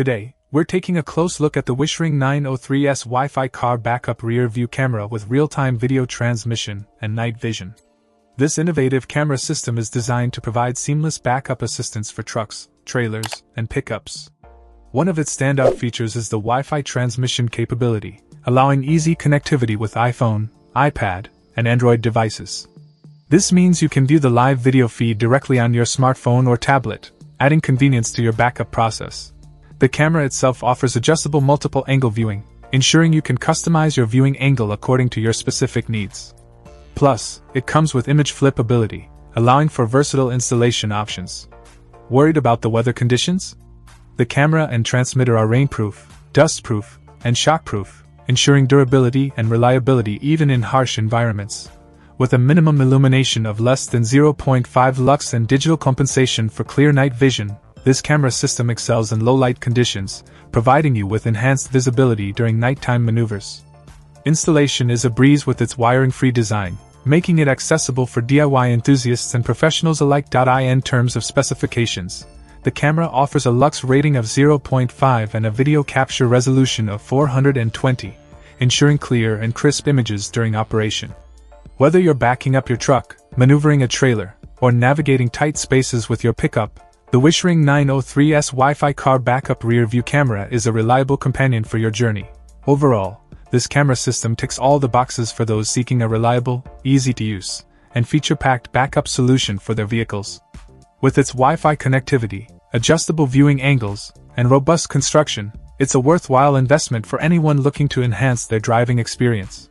Today, we're taking a close look at the Wishring 903S Wi Fi car backup rear view camera with real time video transmission and night vision. This innovative camera system is designed to provide seamless backup assistance for trucks, trailers, and pickups. One of its standout features is the Wi Fi transmission capability, allowing easy connectivity with iPhone, iPad, and Android devices. This means you can view the live video feed directly on your smartphone or tablet, adding convenience to your backup process. The camera itself offers adjustable multiple angle viewing, ensuring you can customize your viewing angle according to your specific needs. Plus, it comes with image flip ability, allowing for versatile installation options. Worried about the weather conditions? The camera and transmitter are rainproof, dustproof, and shockproof, ensuring durability and reliability even in harsh environments. With a minimum illumination of less than 0.5 lux and digital compensation for clear night vision, this camera system excels in low light conditions, providing you with enhanced visibility during nighttime maneuvers. Installation is a breeze with its wiring free design, making it accessible for DIY enthusiasts and professionals alike. In terms of specifications, the camera offers a lux rating of 0.5 and a video capture resolution of 420, ensuring clear and crisp images during operation. Whether you're backing up your truck, maneuvering a trailer, or navigating tight spaces with your pickup, the Wishring 903S Wi Fi car backup rear view camera is a reliable companion for your journey. Overall, this camera system ticks all the boxes for those seeking a reliable, easy to use, and feature packed backup solution for their vehicles. With its Wi Fi connectivity, adjustable viewing angles, and robust construction, it's a worthwhile investment for anyone looking to enhance their driving experience.